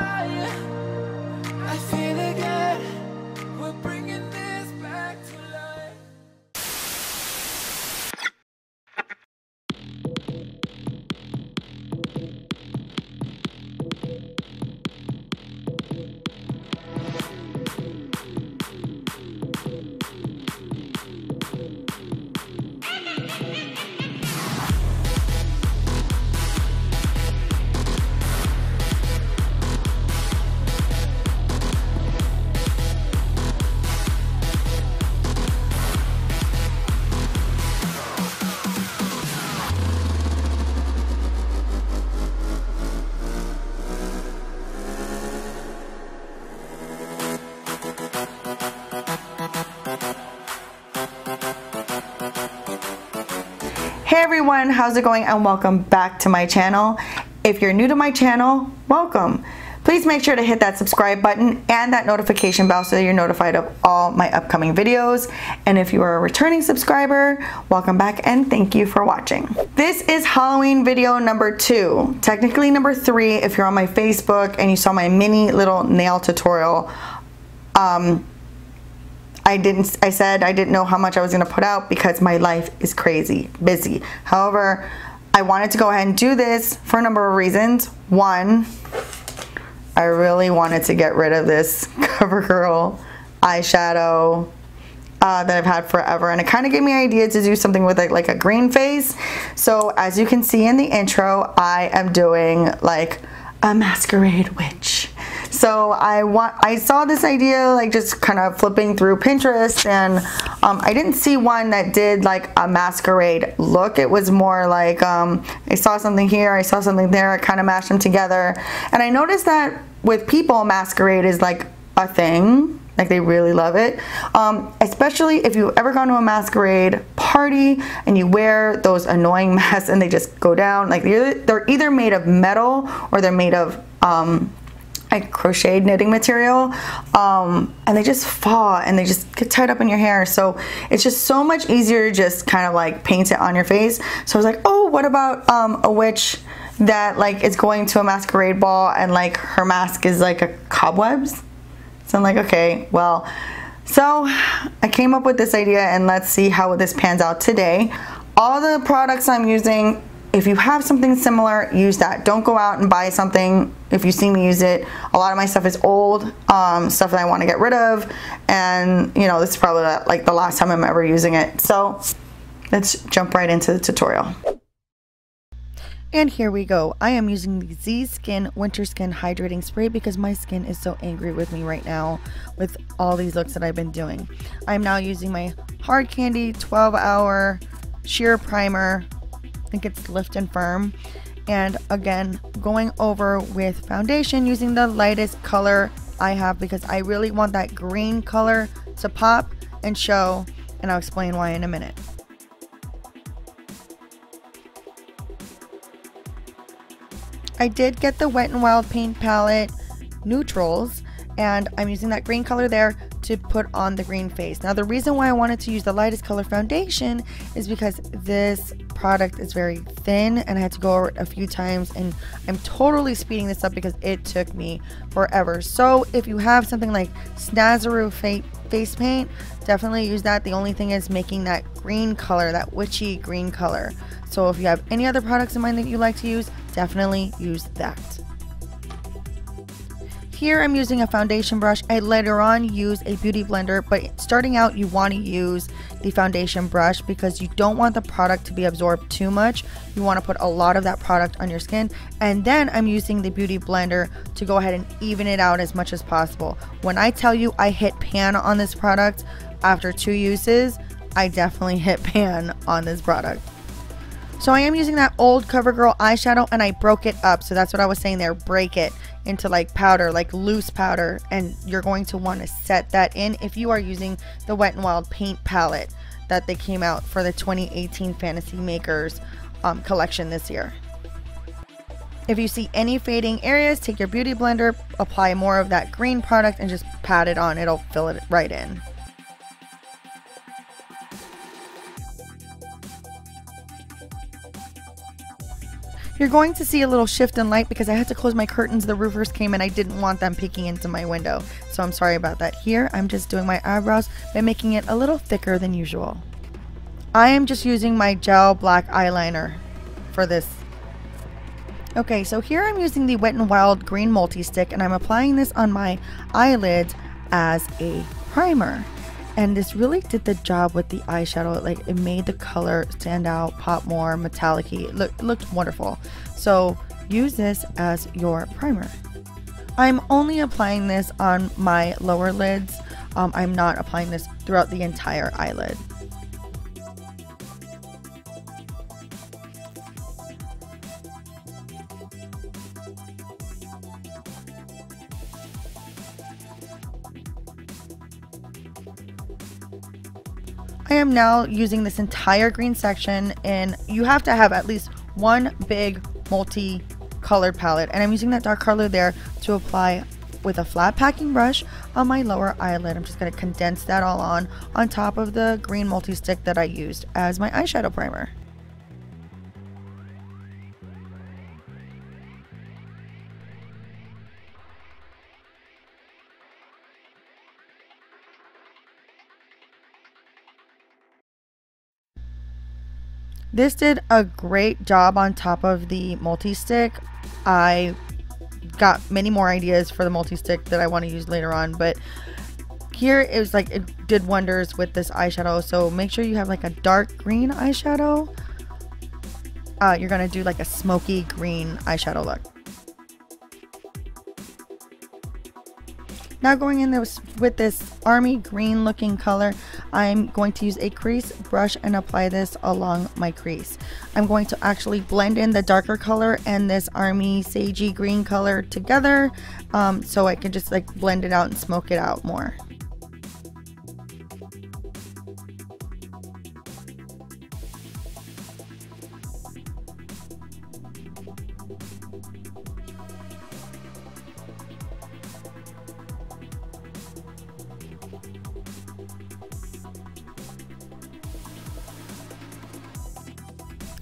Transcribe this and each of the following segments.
I feel everyone, how's it going and welcome back to my channel. If you're new to my channel, welcome. Please make sure to hit that subscribe button and that notification bell so that you're notified of all my upcoming videos. And if you are a returning subscriber, welcome back and thank you for watching. This is Halloween video number two, technically number three if you're on my Facebook and you saw my mini little nail tutorial. Um, I didn't I said I didn't know how much I was going to put out because my life is crazy busy. However, I wanted to go ahead and do this for a number of reasons. One, I really wanted to get rid of this CoverGirl eyeshadow uh, that I've had forever and it kind of gave me an idea to do something with like, like a green face. So as you can see in the intro, I am doing like a masquerade witch. So I want I saw this idea like just kind of flipping through Pinterest and um, I didn't see one that did like a masquerade look. It was more like um, I saw something here, I saw something there, I kind of mashed them together. And I noticed that with people, masquerade is like a thing like they really love it um, especially if you've ever gone to a masquerade party and you wear those annoying masks and they just go down like they're, either made of metal or they're made of um, like crocheted knitting material um, and they just fall and they just get tied up in your hair. So it's just so much easier to just kind of like paint it on your face. So I was like oh what about um, a witch that like is going to a masquerade ball and like her mask is like a cobwebs? So I'm like, okay, well, so I came up with this idea and let's see how this pans out today. All the products I'm using, if you have something similar, use that. Don't go out and buy something if you see me use it. A lot of my stuff is old, um, stuff that I want to get rid of. And, you know, this is probably like the last time I'm ever using it. So let's jump right into the tutorial. And here we go. I am using the Z Skin Winter Skin Hydrating Spray because my skin is so angry with me right now with all these looks that I've been doing. I'm now using my Hard Candy 12 Hour Sheer Primer. Think it's Lift and Firm. And again, going over with foundation using the lightest color I have because I really want that green color to pop and show. And I'll explain why in a minute. I did get the Wet n Wild paint palette neutrals and I'm using that green color there to put on the green face. Now the reason why I wanted to use the lightest color foundation is because this product is very thin and I had to go over it a few times and I'm totally speeding this up because it took me forever. So if you have something like Snazaroo face paint, definitely use that. The only thing is making that green color, that witchy green color. So if you have any other products in mind that you like to use, definitely use that. Here I'm using a foundation brush. I later on use a beauty blender, but starting out you want to use the foundation brush because you don't want the product to be absorbed too much. You want to put a lot of that product on your skin. And then I'm using the beauty blender to go ahead and even it out as much as possible. When I tell you I hit pan on this product after two uses, I definitely hit pan on this product. So I am using that old CoverGirl eyeshadow and I broke it up. So that's what I was saying there, break it into like powder, like loose powder. And you're going to want to set that in if you are using the Wet n Wild paint palette that they came out for the 2018 Fantasy Makers um, collection this year. If you see any fading areas, take your beauty blender, apply more of that green product and just pat it on. It'll fill it right in. You're going to see a little shift in light because I had to close my curtains. The roofers came and I didn't want them peeking into my window. So I'm sorry about that. Here, I'm just doing my eyebrows by making it a little thicker than usual. I am just using my gel black eyeliner for this. Okay, so here I'm using the Wet n Wild Green Multi-Stick and I'm applying this on my eyelids as a primer and this really did the job with the eyeshadow. Like it made the color stand out pop more metallic it, look, it looked wonderful. So use this as your primer. I'm only applying this on my lower lids. Um, I'm not applying this throughout the entire eyelid am now using this entire green section and you have to have at least one big multi colored palette and I'm using that dark color there to apply with a flat packing brush on my lower eyelid. I'm just going to condense that all on on top of the green multi-stick that I used as my eyeshadow primer. This did a great job on top of the multi-stick. I got many more ideas for the multi-stick that I want to use later on, but here it was like it did wonders with this eyeshadow. So make sure you have like a dark green eyeshadow. Uh, you're gonna do like a smoky green eyeshadow look. Now going in this, with this army green looking color, I'm going to use a crease brush and apply this along my crease. I'm going to actually blend in the darker color and this army sagey green color together um, so I can just like blend it out and smoke it out more.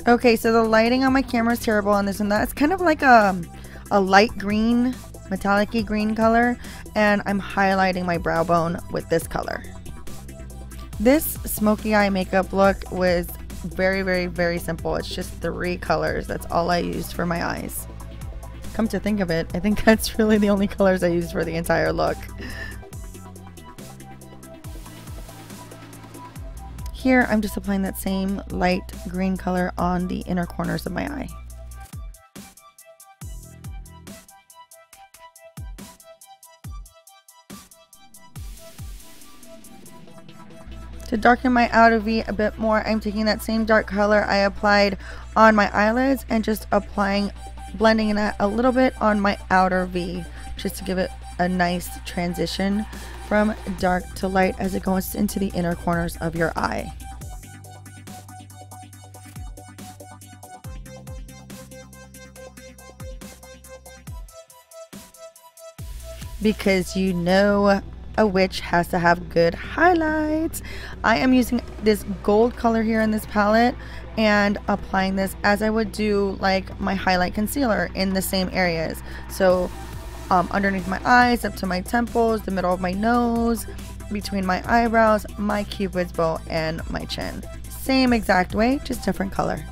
Okay, so the lighting on my camera is terrible on this and that. It's kind of like a, a light green, metallic green color. And I'm highlighting my brow bone with this color. This smoky eye makeup look was very, very, very simple. It's just three colors. That's all I used for my eyes. Come to think of it, I think that's really the only colors I used for the entire look. Here, I'm just applying that same light green color on the inner corners of my eye. To darken my outer V a bit more, I'm taking that same dark color I applied on my eyelids and just applying, blending that a little bit on my outer V, just to give it a nice transition from dark to light as it goes into the inner corners of your eye. Because you know a witch has to have good highlights. I am using this gold color here in this palette and applying this as I would do like my highlight concealer in the same areas. So um, underneath my eyes, up to my temples, the middle of my nose, between my eyebrows, my cupid's bow, and my chin. Same exact way, just different color.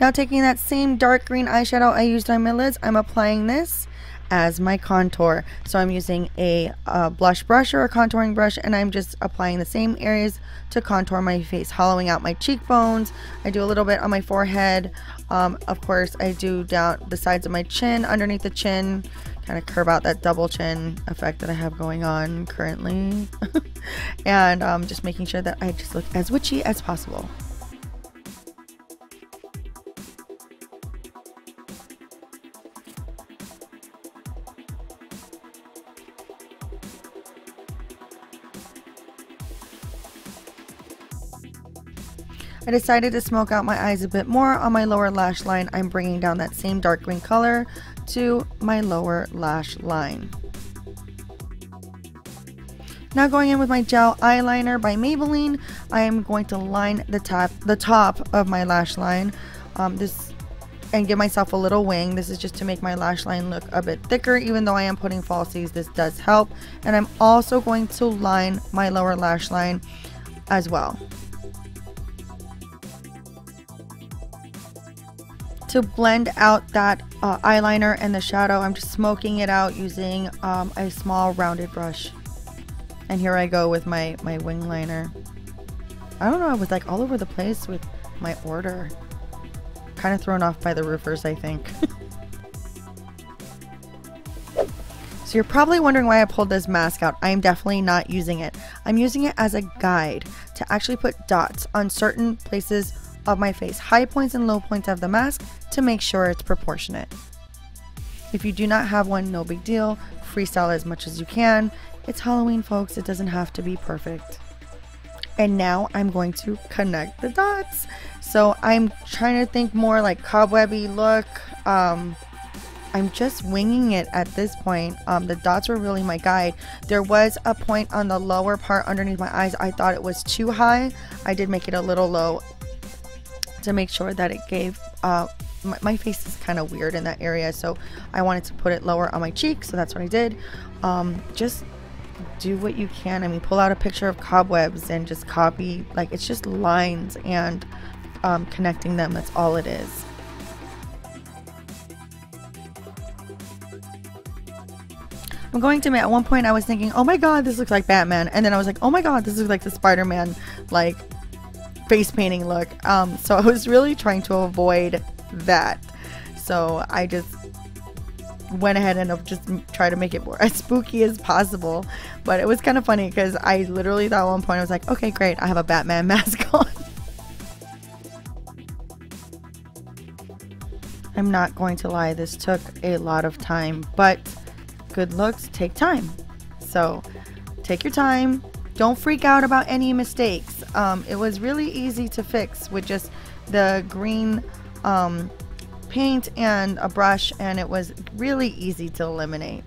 Now taking that same dark green eyeshadow I used on my lids, I'm applying this as my contour. So I'm using a, a blush brush or a contouring brush and I'm just applying the same areas to contour my face, hollowing out my cheekbones. I do a little bit on my forehead. Um, of course, I do down the sides of my chin, underneath the chin, kind of curve out that double chin effect that I have going on currently. and um, just making sure that I just look as witchy as possible. I decided to smoke out my eyes a bit more on my lower lash line. I'm bringing down that same dark green color to my lower lash line. Now going in with my gel eyeliner by Maybelline, I am going to line the top the top of my lash line. Um, this and give myself a little wing. This is just to make my lash line look a bit thicker. Even though I am putting falsies, this does help. And I'm also going to line my lower lash line as well. To blend out that uh, eyeliner and the shadow, I'm just smoking it out using um, a small rounded brush. And here I go with my, my wing liner. I don't know, I was like all over the place with my order. Kind of thrown off by the roofers, I think. so you're probably wondering why I pulled this mask out. I am definitely not using it. I'm using it as a guide to actually put dots on certain places of my face, high points and low points of the mask to make sure it's proportionate. If you do not have one, no big deal. Freestyle as much as you can. It's Halloween, folks. It doesn't have to be perfect. And now I'm going to connect the dots. So I'm trying to think more like cobwebby look. Um, I'm just winging it at this point. Um, the dots were really my guide. There was a point on the lower part underneath my eyes. I thought it was too high. I did make it a little low to make sure that it gave uh, my, my, face is kind of weird in that area so I wanted to put it lower on my cheek so that's what I did. Um, just do what you can. I mean pull out a picture of cobwebs and just copy like it's just lines and um, connecting them that's all it is. I'm going to admit, at one point I was thinking, oh my god, this looks like Batman. And then I was like, oh my god, this looks like the Spider Man, like, face painting look. Um, so I was really trying to avoid that. So I just went ahead and just tried to make it more as spooky as possible. But it was kind of funny because I literally thought at one point I was like, okay, great, I have a Batman mask on. I'm not going to lie, this took a lot of time, but good looks take time. So take your time, don't freak out about any mistakes. Um, it was really easy to fix with just the green um, paint and a brush and it was really easy to eliminate.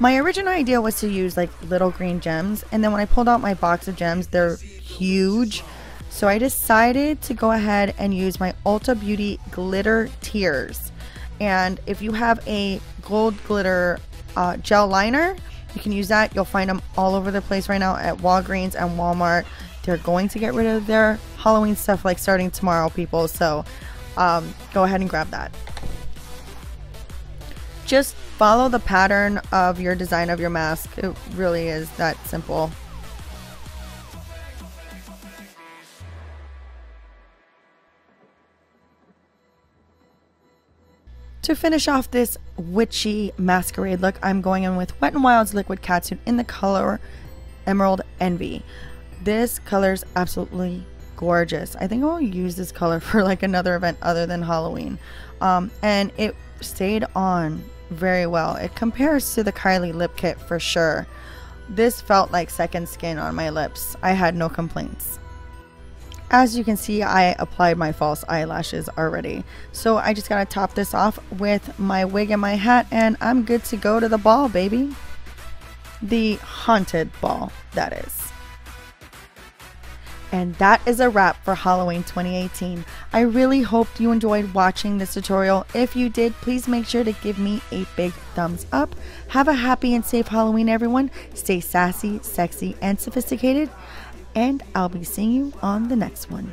My original idea was to use like little green gems, and then when I pulled out my box of gems, they're huge. So I decided to go ahead and use my Ulta Beauty Glitter Tears. And if you have a gold glitter uh, gel liner, you can use that. You'll find them all over the place right now at Walgreens and Walmart. They're going to get rid of their Halloween stuff like starting tomorrow, people. So um, go ahead and grab that. Just follow the pattern of your design of your mask. It really is that simple. To finish off this witchy masquerade look, I'm going in with Wet n Wild's Liquid Catsuit in the color Emerald Envy. This color is absolutely gorgeous. I think I'll use this color for like another event other than Halloween. Um, and it stayed on very well. It compares to the Kylie lip kit for sure. This felt like second skin on my lips. I had no complaints. As you can see, I applied my false eyelashes already. So I just gotta top this off with my wig and my hat and I'm good to go to the ball, baby. The haunted ball, that is. And that is a wrap for Halloween 2018. I really hope you enjoyed watching this tutorial. If you did, please make sure to give me a big thumbs up. Have a happy and safe Halloween, everyone. Stay sassy, sexy, and sophisticated and I'll be seeing you on the next one.